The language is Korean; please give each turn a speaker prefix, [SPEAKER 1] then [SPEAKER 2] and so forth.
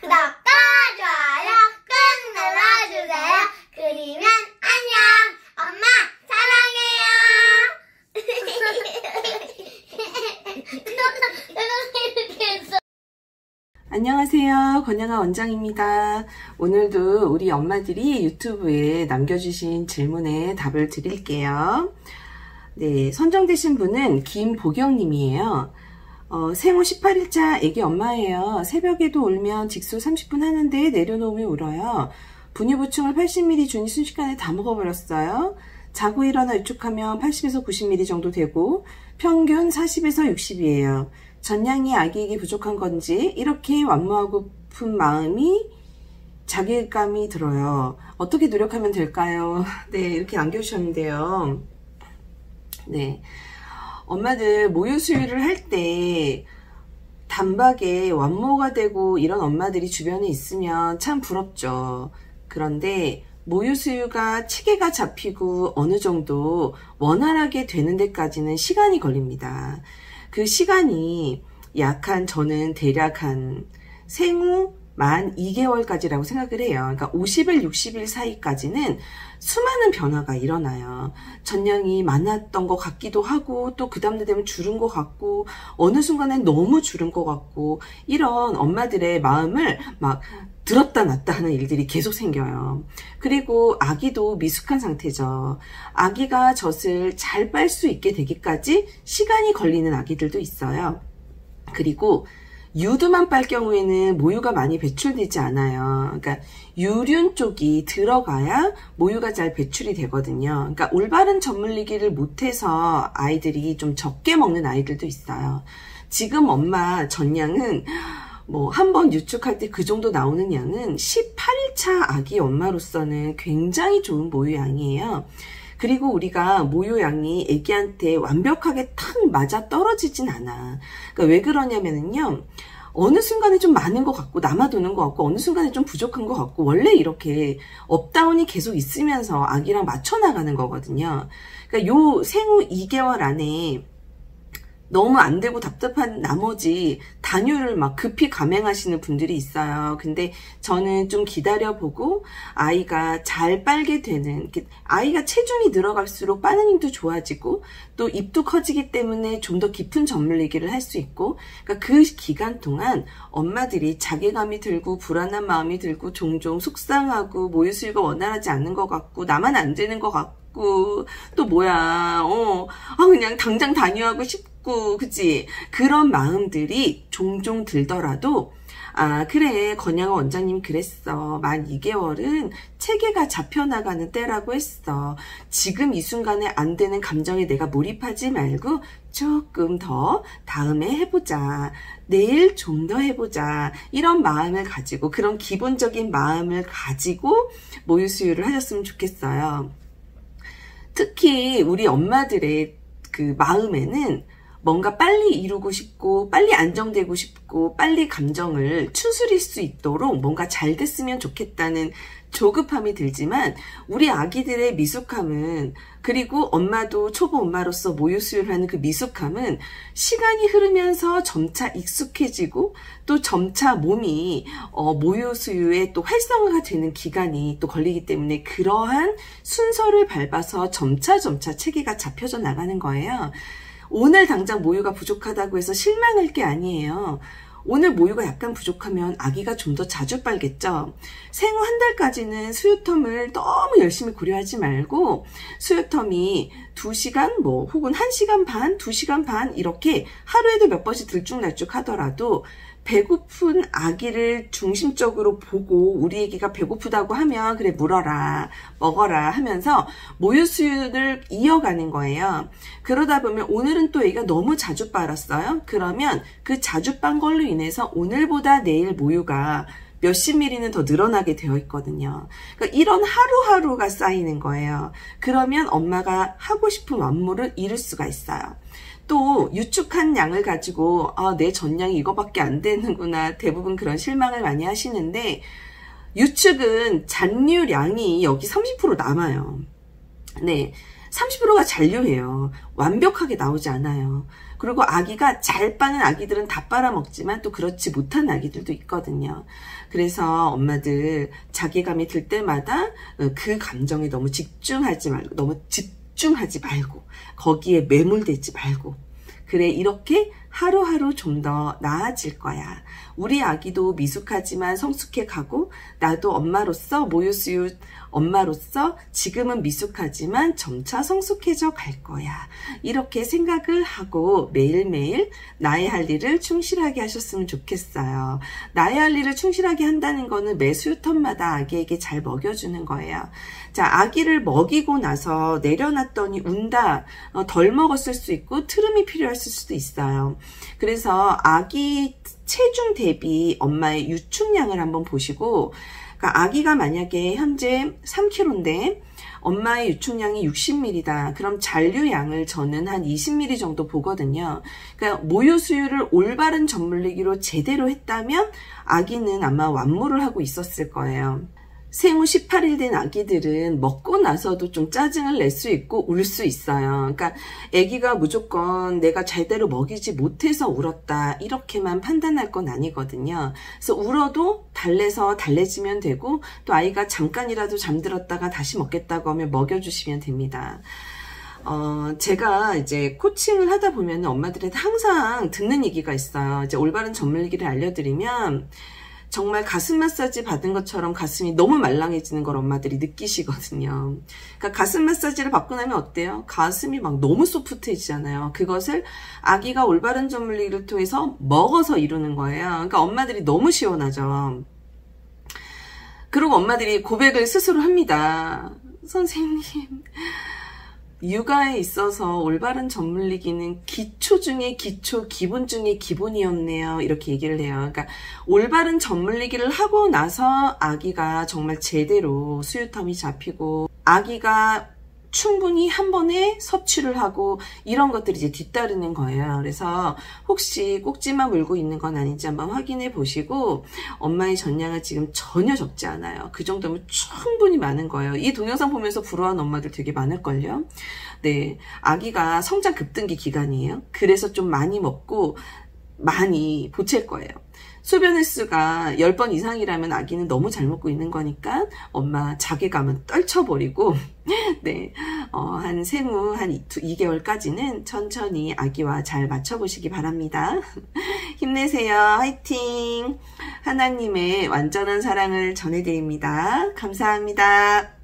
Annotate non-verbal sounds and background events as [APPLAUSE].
[SPEAKER 1] 구독과 좋아요 꾹 눌러주세요. 그리면 안녕. 엄마 사랑해요. [LAUGHS]
[SPEAKER 2] 안녕하세요. 권양아 원장입니다. 오늘도 우리 엄마들이 유튜브에 남겨주신 질문에 답을 드릴게요. 네, 선정되신 분은 김보경님이에요. 어, 생후 18일차 애기 엄마예요. 새벽에도 울면 직수 30분 하는데 내려놓으면 울어요. 분유보충을 80ml 준이 순식간에 다 먹어버렸어요. 자고 일어나 유축하면 80에서 90ml 정도 되고 평균 40에서 60이에요. 전량이 아기에게 부족한 건지 이렇게 완무하고픈 마음이 자괴감이 들어요. 어떻게 노력하면 될까요? [LAUGHS] 네, 이렇게 남겨주셨는데요. 네. 엄마들 모유 수유를 할 때 단박에 완모가 되고 이런 엄마들이 주변에 있으면 참 부럽죠. 그런데 모유 수유가 체계가 잡히고 어느 정도 원활하게 되는 데까지는 시간이 걸립니다. 그 시간이 약한 저는 대략 한 생후 만 2개월까지라고 생각을 해요. 그러니까 50일, 60일 사이까지는 수많은 변화가 일어나요. 전량이 많았던 것 같기도 하고 또 그 다음날 되면 줄은 것 같고 어느 순간엔 너무 줄은 것 같고 이런 엄마들의 마음을 막 들었다 놨다 하는 일들이 계속 생겨요. 그리고 아기도 미숙한 상태죠. 아기가 젖을 잘 빨 수 있게 되기까지 시간이 걸리는 아기들도 있어요. 그리고 유두만 빨 경우에는 모유가 많이 배출되지 않아요. 그러니까 유륜 쪽이 들어가야 모유가 잘 배출이 되거든요. 그러니까 올바른 젖물리기를 못해서 아이들이 좀 적게 먹는 아이들도 있어요. 지금 엄마 전량은 뭐 한 번 유축할 때 그 정도 나오는 양은 18일차 아기 엄마로서는 굉장히 좋은 모유양이에요. 그리고 우리가 모유양이 애기한테 완벽하게 탁 맞아 떨어지진 않아. 그러니까 왜 그러냐면은요. 어느 순간에 좀 많은 것 같고 남아도는 것 같고 어느 순간에 좀 부족한 것 같고 원래 이렇게 up down이 계속 있으면서 아기랑 맞춰 나가는 거거든요. 그러니까 요 생후 2개월 안에 너무 안 되고 답답한 나머지 단유를 막 급히 감행하시는 분들이 있어요. 근데 저는 좀 기다려보고 아이가 잘 빨게 되는 아이가 체중이 늘어갈수록 빠는 힘도 좋아지고 또 입도 커지기 때문에 좀 더 깊은 젖물리기를 할 수 있고 그러니까 그 기간 동안 엄마들이 자괴감이 들고 불안한 마음이 들고 종종 속상하고 모유수유가 원활하지 않는 것 같고 나만 안 되는 것 같고 또 뭐야 어 아, 그냥 당장 단유하고 싶고 그치? 그런 마음들이 종종 들더라도 아 그래 건양아 원장님 그랬어. 만 2개월은 체계가 잡혀나가는 때라고 했어. 지금 이 순간에 안 되는 감정에 내가 몰입하지 말고 조금 더 다음에 해보자. 내일 좀 더 해보자. 이런 마음을 가지고 그런 기본적인 마음을 가지고 모유 수유를 하셨으면 좋겠어요 특히 우리 엄마들의 그 마음에는 뭔가 빨리 이루고 싶고 빨리 안정되고 싶고 빨리 감정을 추스릴 수 있도록 뭔가 잘 됐으면 좋겠다는 조급함이 들지만 우리 아기들의 미숙함은 그리고 엄마도 초보 엄마로서 모유 수유를 하는 그 미숙함은 시간이 흐르면서 점차 익숙해지고 또 점차 몸이 어, 모유 수유에 또 활성화가 되는 기간이 또 걸리기 때문에 그러한 순서를 밟아서 점차 점차 체계가 잡혀져 나가는 거예요. 오늘 당장 모유가 부족하다고 해서 실망할 게 아니에요. 오늘 모유가 약간 부족하면 아기가 좀 더 자주 빨겠죠. 생후 한 달까지는 수유텀을 너무 열심히 고려하지 말고 수유텀이 2시간 뭐 혹은 1시간 반, 2시간 반 이렇게 하루에도 몇 번씩 들쭉날쭉 하더라도 배고픈 아기를 중심적으로 보고 우리 아기가 배고프다고 하면 그래 물어라 먹어라 하면서 모유 수유를 이어가는 거예요. 그러다 보면 오늘은 또 애가 너무 자주 빨았어요. 그러면 그 자주 빤 걸로 인해서 오늘보다 내일 모유가 몇십 미리는 더 늘어나게 되어 있거든요. 그러니까 이런 하루하루가 쌓이는 거예요. 그러면 엄마가 하고 싶은 완모를 이룰 수가 있어요. 또 유축한 양을 가지고 아, 내 전량이 이거밖에 안 되는구나 대부분 그런 실망을 많이 하시는데 유축은 잔류량이 여기 30% 남아요. 네. 30%가 잔류해요. 완벽하게 나오지 않아요. 그리고 아기가 잘 빠는 아기들은 다 빨아먹지만 또 그렇지 못한 아기들도 있거든요. 그래서 엄마들 자괴감이 들 때마다 어, 그 감정에 너무 집중하지 말고 너무 집중하지 말고 거기에 매몰되지 말고 그래 이렇게 하루하루 좀 더 나아질 거야. 우리 아기도 미숙하지만 성숙해 가고 나도 엄마로서 모유수유 엄마로서 지금은 미숙하지만 점차 성숙해져 갈 거야. 이렇게 생각을 하고 매일매일 나의 할 일을 충실하게 하셨으면 좋겠어요. 나의 할 일을 충실하게 한다는 거는 매 수유턴마다 아기에게 잘 먹여주는 거예요. 자, 아기를 먹이고 나서 내려놨더니 운다, 어, 덜 먹었을 수 있고 트름이 필요했을 수도 있어요. 그래서 아기 체중 대비 엄마의 유축량을 한번 보시고 그러니까 아기가 만약에 현재 3kg인데 엄마의 유축량이 60ml다. 그럼 잔류량을 저는 한 20ml 정도 보거든요. 그러니까 모유 수유를 올바른 전물리기로 제대로 했다면 아기는 아마 완무를 하고 있었을 거예요. 생후 18일 된 아기들은 먹고 나서도 좀 짜증을 낼 수 있고 울 수 있어요. 그러니까 아기가 무조건 내가 제대로 먹이지 못해서 울었다 이렇게만 판단할 건 아니거든요. 그래서 울어도 달래서 달래지면 되고 또 아이가 잠깐이라도 잠들었다가 다시 먹겠다고 하면 먹여주시면 됩니다. 어, 제가 이제 코칭을 하다 보면 엄마들한테 항상 듣는 얘기가 있어요. 이제 올바른 전물기를 알려드리면 정말 가슴 마사지 받은 것처럼 가슴이 너무 말랑해지는 걸 엄마들이 느끼시거든요. 그러니까 가슴 마사지를 받고 나면 어때요? 가슴이 막 너무 소프트해지잖아요. 그것을 아기가 올바른 전물리기를 통해서 먹어서 이루는 거예요. 그러니까 엄마들이 너무 시원하죠. 그리고 엄마들이 고백을 스스로 합니다. 선생님, 육아에 있어서 올바른 전물리기는 기초 중에 기초, 기본 중에 기본이었네요. 이렇게 얘기를 해요. 그러니까 올바른 전물리기를 하고 나서 아기가 정말 제대로 수유텀이 잡히고 아기가 충분히 한 번에 섭취를 하고 이런 것들이 이제 뒤따르는 거예요. 그래서 혹시 꼭지만 물고 있는 건 아닌지 한번 확인해 보시고 엄마의 전량은 지금 전혀 적지 않아요. 그 정도면 충분히 많은 거예요. 이 동영상 보면서 부러워하는 엄마들 되게 많을걸요. 네, 아기가 성장 급등기 기간이에요. 그래서 좀 많이 먹고 많이 보챌 거예요. 소변 횟수가 10번 이상이라면 아기는 너무 잘 먹고 있는 거니까 엄마 자괴감은 떨쳐버리고 [LAUGHS] 네, 어, 한 생후 한 2, 2개월까지는 천천히 아기와 잘 맞춰보시기 바랍니다. [LAUGHS] 힘내세요. 화이팅! 하나님의 완전한 사랑을 전해드립니다. 감사합니다.